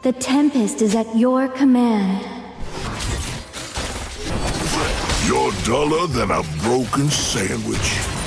The Tempest is at your command. You're duller than a broken sandwich.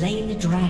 Slain the dragon.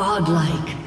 Godlike.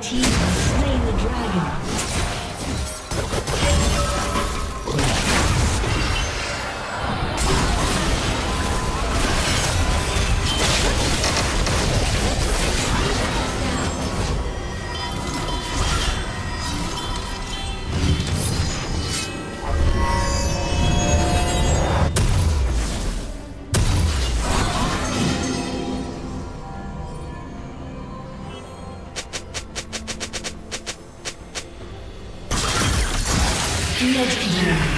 Team Legendary.